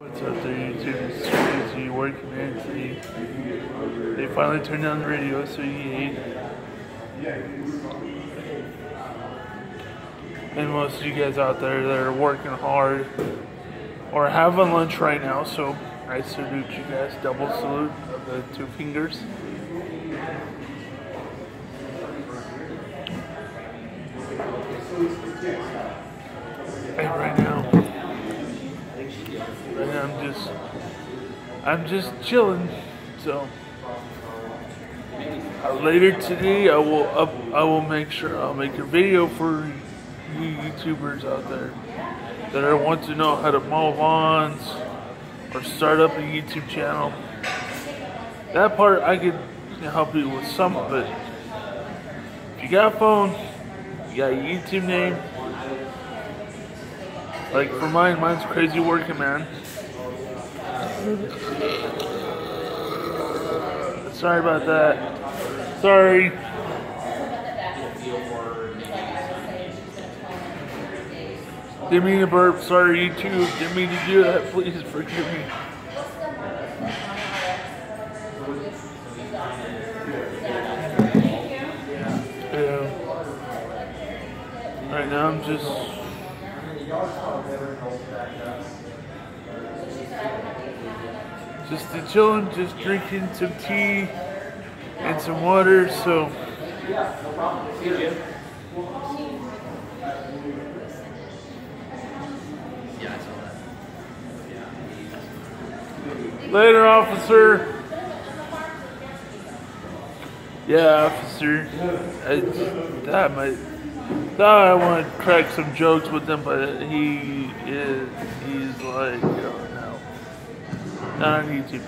What's up there, YouTube? It's crazy working man. They, they finally turned down the radio, so you yay. And most of you guys out there that are working hard or having lunch right now, so I salute you guys. Double salute of the two fingers. And right now, right now I'm just, I'm just chilling. So later today, I will up, I will make sure I'll make a video for you YouTubers out there that are want to know how to mow lawns or start up a YouTube channel. That part I could help you with some of it. If you got a phone, you got a YouTube name. Like for mine, mine's Crazy Working Man. Sorry about that. Sorry. Didn't mean to burp. Sorry, YouTube. Didn't mean to do that. Please forgive me. Yeah. Right now, I'm just. Just chilling, just drinking some tea and some water. So. Later, officer. Yeah, officer. I that might. Thought I want to crack some jokes with him, but he is. He's like, oh not on YouTube.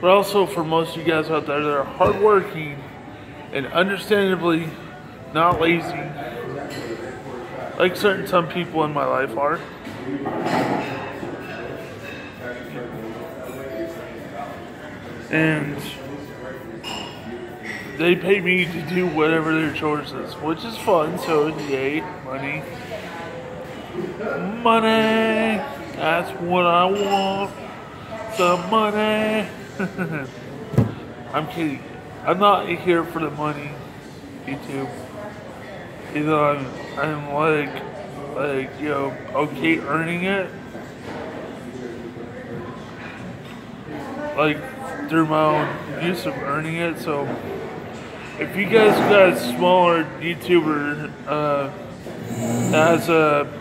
But also for most of you guys out there that are hardworking and understandably not lazy, like certain some people in my life are. And they pay me to do whatever their chores is, which is fun. So yay, money, money. That's what I want. The money. I'm kidding. I'm not here for the money, YouTube. You know, I'm, I'm like, like, you know, okay earning it. Like, through my own use of earning it. So, if you guys got a smaller YouTuber uh, that has a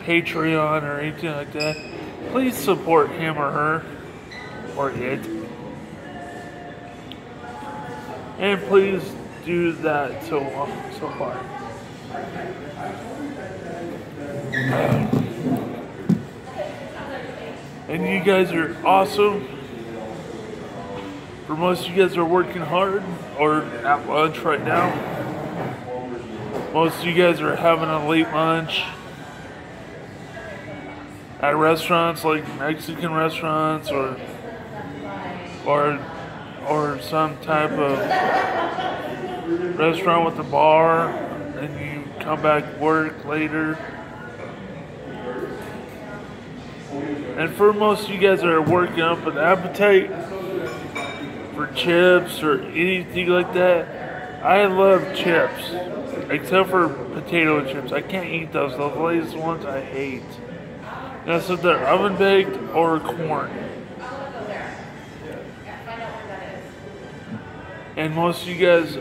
Patreon or anything like that, please support him or her or it. And please do that so so far. And you guys are awesome. For most of you guys are working hard or at lunch right now. Most of you guys are having a late lunch at restaurants like Mexican restaurants or or or some type of restaurant with a bar and you come back work later. And for most of you guys are working up an appetite chips or anything like that, I love chips. Except for potato chips. I can't eat those. Those latest ones I hate. That's if they're oven baked or corn. And most of you guys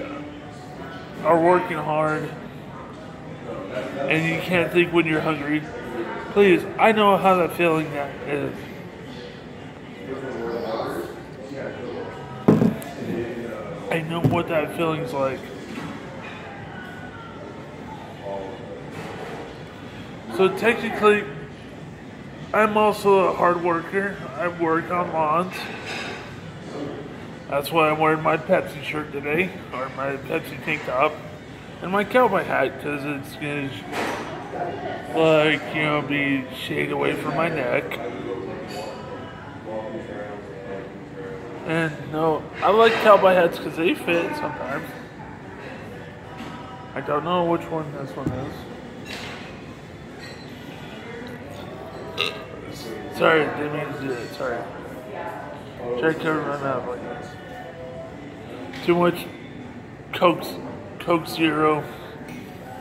are working hard and you can't think when you're hungry. Please, I know how that feeling is. Know what that feeling's like. So technically, I'm also a hard worker. I work on lawns. That's why I'm wearing my Pepsi shirt today, or my Pepsi tank top, and my cowboy hat, because it's to, like, you know, be shade away from my neck. And no, I like cowboy hats because they fit sometimes. I don't know which one this one is. Sorry, didn't mean to do that. Sorry. Try to my mouth like this. Too much Coke, Coke Zero,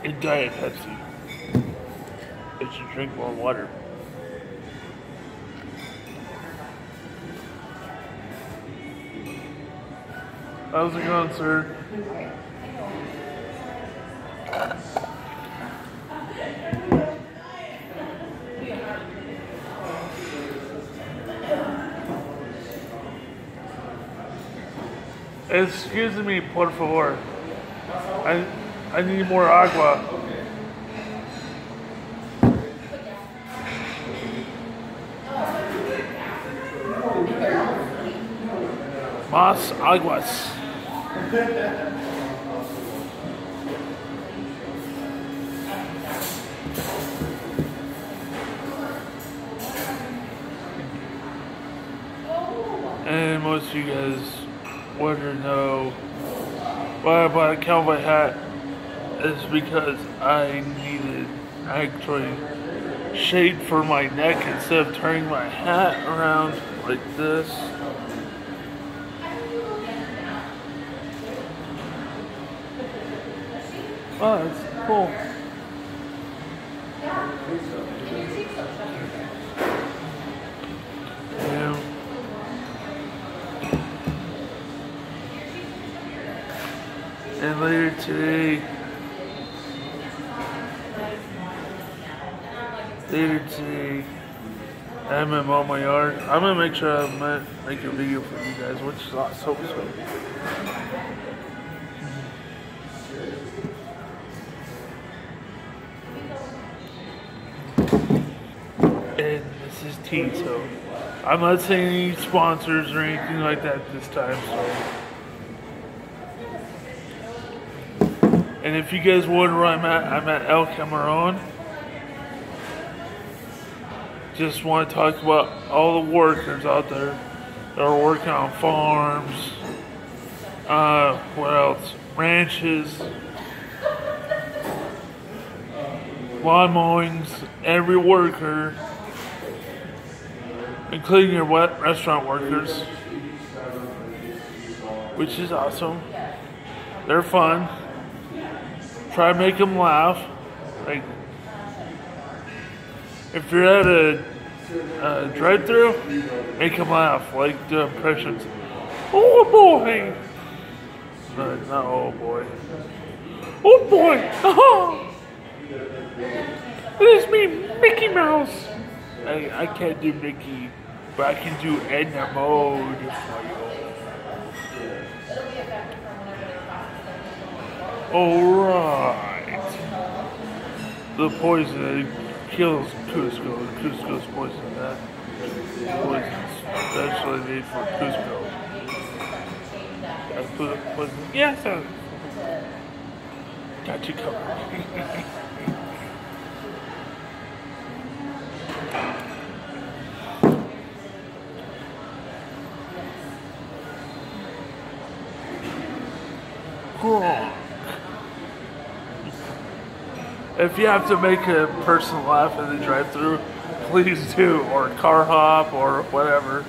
and Diet Pepsi. I should drink more water. How's it going, sir? Excuse me, por favor. I, I need more agua. Más aguas. And most of you guys wonder know why I bought a cowboy hat is because I needed actually shade for my neck instead of turning my hat around like this. Oh, that's cool. Yeah. And later today, later today, I'm in my yard. I'm gonna make sure I make a video for you guys, which is not so sweet. and this is tea, so I'm not saying any sponsors or anything like that this time. So, and if you guys wonder where I'm at, I'm at El Cameron. Just want to talk about all the workers out there that are working on farms. Uh, what else? Ranches. lawn mowings, every worker, including your wet restaurant workers, which is awesome. They're fun. Try to make them laugh. Like, if you're at a, a drive-through, make them laugh. Like the impressions. Oh boy! No, oh boy. Oh boy! It's me, Mickey Mouse. I, I can't do Mickey, but I can do Edna mode. Alright. The poison kills Kuzco. Kuzco's poison that. Poison specially made for Kuzco. Yes, I got you covered. If you have to make a person laugh in the drive-through, please do, or car hop, or whatever.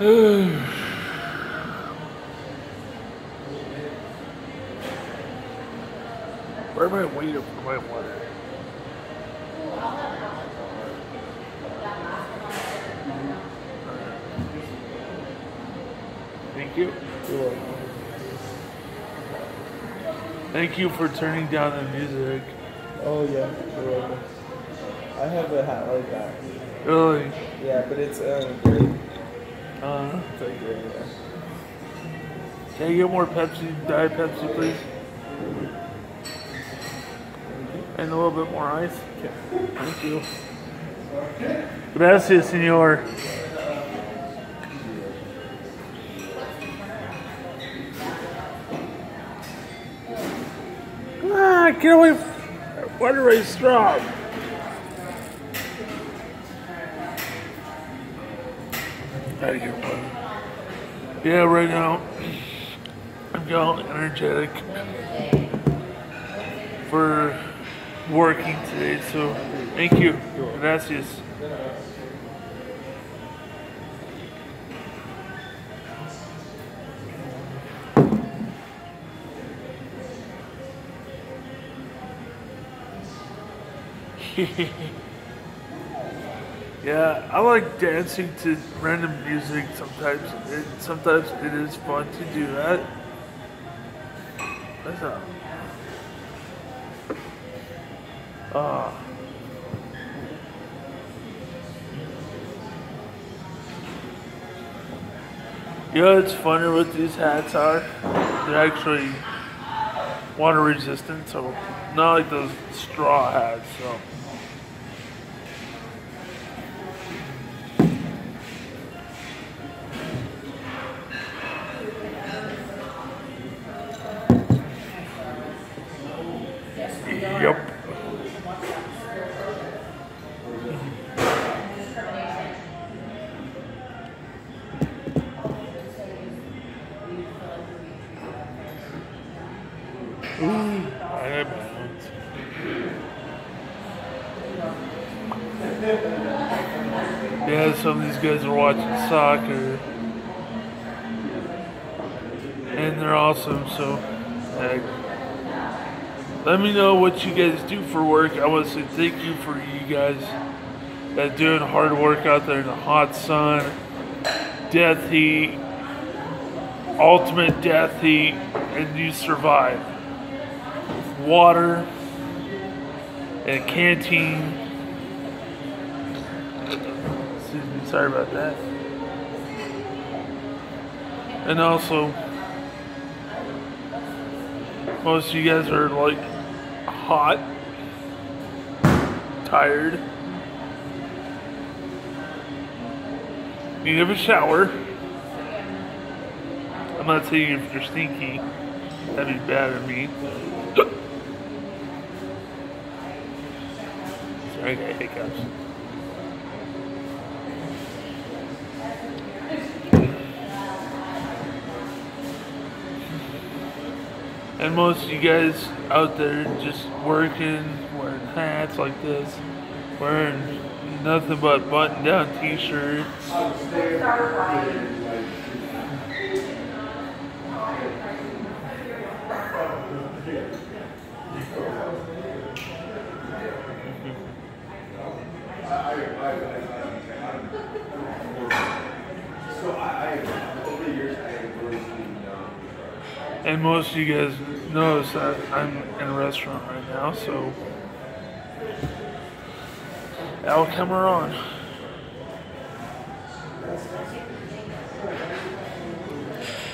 Where am I waiting for my water? Thank you. Thank you for turning down the music. Oh yeah, you're welcome. I have a hat like that. Really? Yeah, but it's um great. Uh, It's like great, yeah. can I get more Pepsi, Diet Pepsi, please? And a little bit more ice? Thank you. Gracias, señor. Get away. f- Water race. Gotta get one. Yeah, right now I'm feeling energetic for working today. So thank you. Gracias. yeah, I like dancing to random music sometimes. It, sometimes it is fun to do that. That's up? Ah. You know what's funny what these hats are? They're actually water resistant, so not like those straw hats, so. Yep. Ooh. Yeah, some of these guys are watching soccer. And they're awesome, so. Let me know what you guys do for work. I want to say thank you for you guys that doing hard work out there in the hot sun, death heat, ultimate death heat, and you survive. Water, and canteen. Excuse me, sorry about that. And also, most of you guys are like hot, tired, need of a shower. I'm not saying if you're stinky, that'd be bad of me. Sorry, I got hiccups. And most of you guys out there just working, wearing hats like this, wearing nothing but button down t shirts. And most of you guys notice that I'm in a restaurant right now, so El Cameron.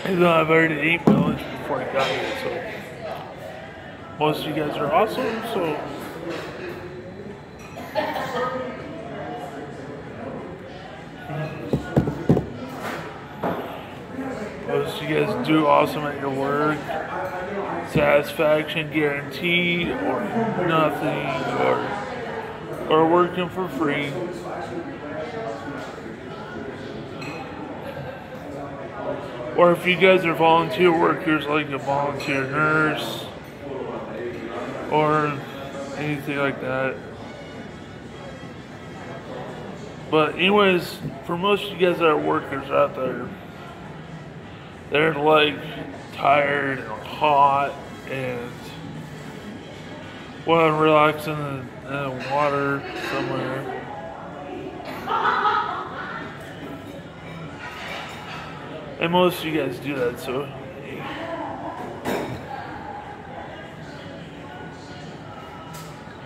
Even though I've already ate my lunch before I got here, so most of you guys are awesome, so you guys do awesome at your work. Satisfaction guaranteed or nothing or or working for free. Or if you guys are volunteer workers like a volunteer nurse or anything like that. But anyways, for most of you guys that are workers out there, they're like tired and hot and want to relax in the, in the water somewhere. And most of you guys do that, so.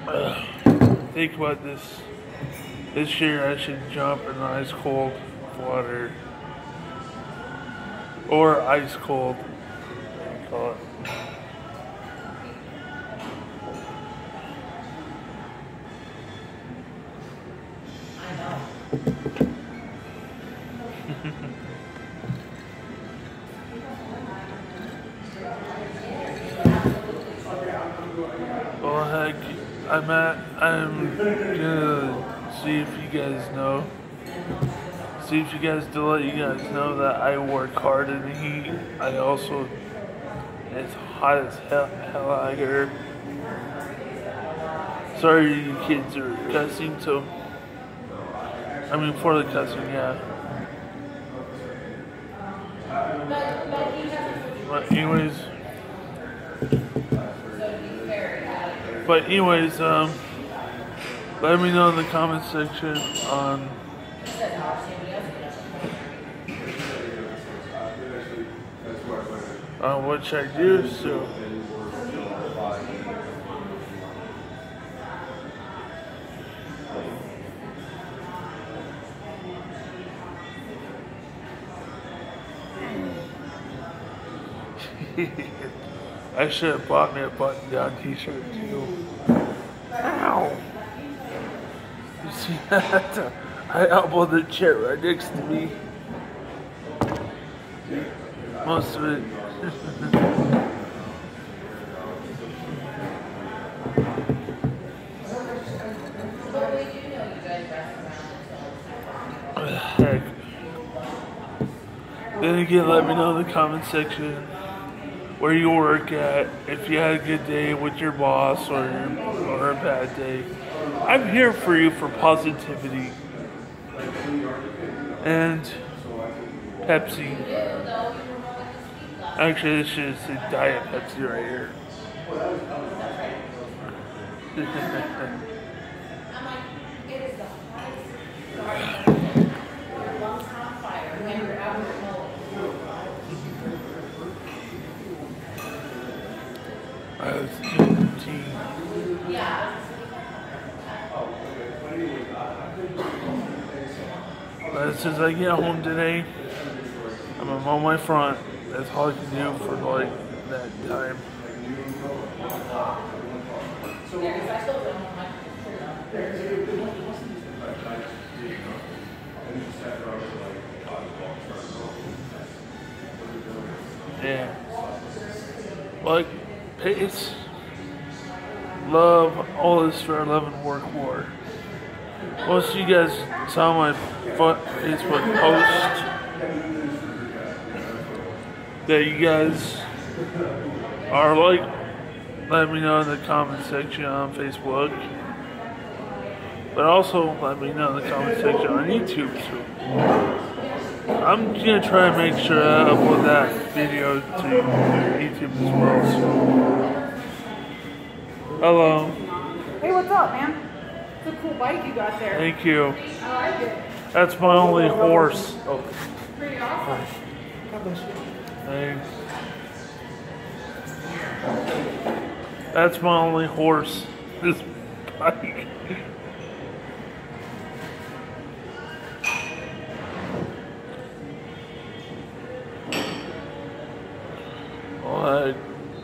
Think about this. This year I should jump in ice cold water. Or ice cold. Heck, I'm at. I'm gonna see if you guys know. Seems you guys to let you guys know that I work hard in the heat. I also it's hot as hell, hell out here. Sorry you kids are cussing so I mean for the cussing, yeah. But anyways But anyways, um let me know in the comment section on should I do so I should have bought me a button down t-shirt too. Ow! You see that? I elbowed the chair right next to me. Most of it. Heck. Then again, let me know in the comment section where you work at, if you had a good day with your boss or, or a bad day. I'm here for you for positivity. And Pepsi. Actually, this should say Diet Pepsi right here. As soon as I get home today, I'm mow my front. That's all I do for like that time. Yeah. Like, pace, love, all this for 11 work more. Most of you guys saw my Facebook post that you guys are like, let me know in the comment section on Facebook. But also let me know in the comment section on YouTube too. I'm gonna try and make sure I upload that video to YouTube as well. So. Hello. Hey, what's up, man? It's a cool bike you got there. Thank you. I like it. That's my only horse. Oh, Pretty awesome. That's my only horse. This bike.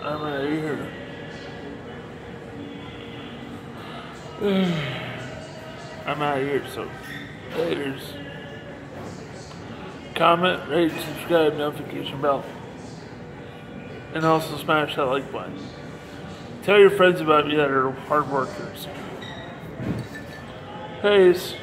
I'm out here. I'm out of here, so laters. Comment, rate, subscribe, notification bell. And also smash that like button. Tell your friends about me that are hard workers. Peace.